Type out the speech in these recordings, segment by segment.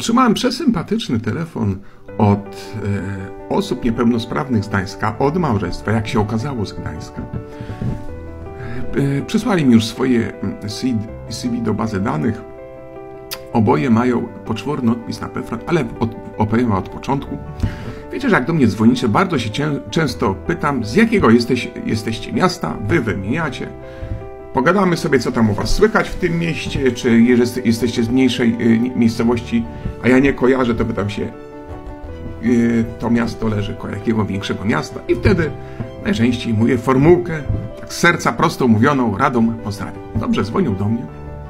Otrzymałem przesympatyczny telefon od e, osób niepełnosprawnych z Gdańska, od małżeństwa, jak się okazało z Gdańska. E, e, przysłali mi już swoje mm, CV do bazy danych. Oboje mają poczworny odpis na PFRON, ale od, opowiem od początku. Wiecie, że jak do mnie dzwonicie, bardzo się cię, często pytam, z jakiego jesteś, jesteście miasta, wy wymieniacie. Pogadamy sobie, co tam u was słychać w tym mieście, czy jesteście z mniejszej y, miejscowości, a ja nie kojarzę, to pytam się, y, to miasto leży koło jakiego większego miasta i wtedy najczęściej mówię formułkę, tak serca prosto mówioną, radą pozdrawiam. Dobrze, dzwonią do mnie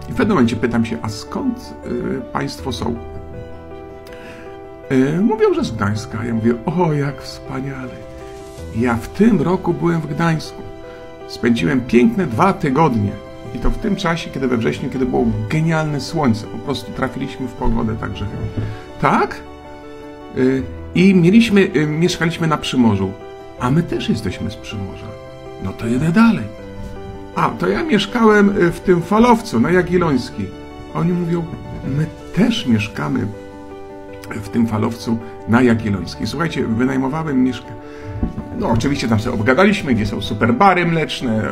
i w pewnym momencie pytam się, a skąd y, państwo są? Mówią, że z Gdańska. Ja mówię, o jak wspaniale. Ja w tym roku byłem w Gdańsku. Spędziłem piękne dwa tygodnie. I to w tym czasie, kiedy we wrześniu, kiedy było genialne słońce. Po prostu trafiliśmy w pogodę, także. Tak? Y, I mieliśmy, y, mieszkaliśmy na Przymorzu. A my też jesteśmy z Przymorza. No to jedę dalej. A, to ja mieszkałem y, w tym falowcu na Jagiellońskiej. Oni mówią, my też mieszkamy w tym falowcu na Jagiellońskiej. Słuchajcie, wynajmowałem mieszkanie no oczywiście tam sobie obgadaliśmy, gdzie są super bary mleczne. E,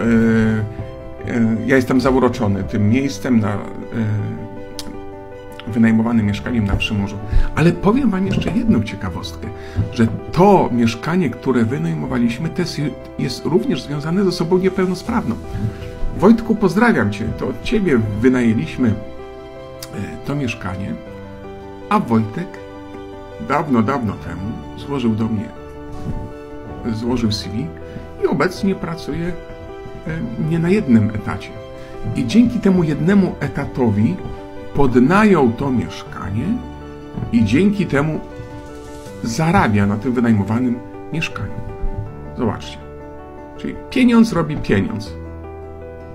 e, ja jestem zauroczony tym miejscem na e, wynajmowanym mieszkaniem na Przymorzu. Ale powiem Wam jeszcze jedną ciekawostkę, że to mieszkanie, które wynajmowaliśmy, jest również związane z osobą niepełnosprawną. Wojtku, pozdrawiam Cię. To od Ciebie wynajęliśmy to mieszkanie, a Wojtek dawno, dawno temu złożył do mnie złożył CV i obecnie pracuje e, nie na jednym etacie. I dzięki temu jednemu etatowi podnają to mieszkanie i dzięki temu zarabia na tym wynajmowanym mieszkaniu. Zobaczcie. Czyli pieniądz robi pieniądz.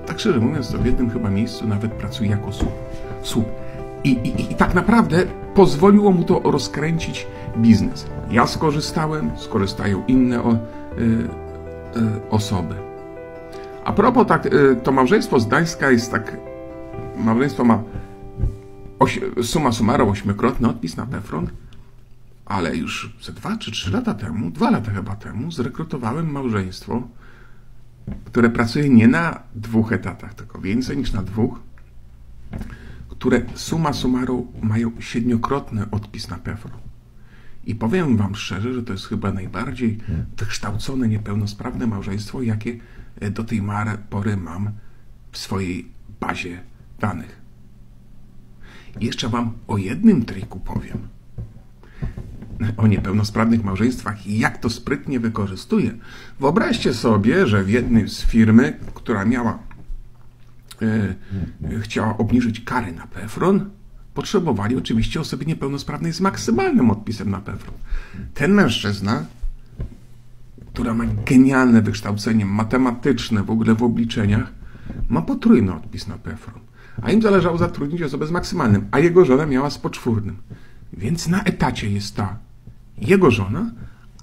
Tak szczerze mówiąc, to w jednym chyba miejscu nawet pracuje jako słup. słup. I, i, I tak naprawdę pozwoliło mu to rozkręcić biznes. Ja skorzystałem, skorzystają inne o, y, y, osoby. A propos, tak, y, to małżeństwo z Gdańska jest tak. Małżeństwo ma oś, suma summarum ośmiokrotny odpis na PEFRON, ale już ze dwa czy trzy lata temu, dwa lata chyba temu, zrekrutowałem małżeństwo, które pracuje nie na dwóch etatach, tylko więcej niż na dwóch które suma summarum mają siedmiokrotny odpis na PEFRO. I powiem Wam szczerze, że to jest chyba najbardziej wykształcone, niepełnosprawne małżeństwo, jakie e, do tej pory mam w swojej bazie danych. Jeszcze Wam o jednym triku powiem. O niepełnosprawnych małżeństwach i jak to sprytnie wykorzystuję. Wyobraźcie sobie, że w jednej z firmy, która miała chciała obniżyć kary na PEFRON, potrzebowali oczywiście osoby niepełnosprawnej z maksymalnym odpisem na PEFRON. Ten mężczyzna, która ma genialne wykształcenie matematyczne w ogóle w obliczeniach, ma potrójny odpis na PEFRON. A im zależało zatrudnić osobę z maksymalnym, a jego żona miała z poczwórnym. Więc na etacie jest ta jego żona,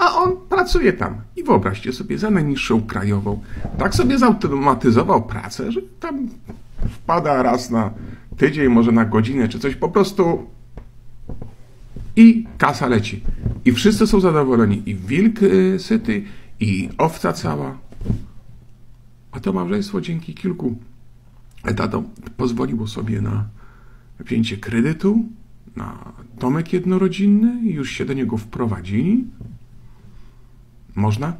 a on pracuje tam. I wyobraźcie sobie, za najniższą krajową. Tak sobie zautomatyzował pracę, że tam wpada raz na tydzień, może na godzinę czy coś, po prostu i kasa leci. I wszyscy są zadowoleni. I wilk y, syty, i owca cała. A to małżeństwo dzięki kilku etatom pozwoliło sobie na wzięcie kredytu, na domek jednorodzinny już się do niego wprowadzili. Można?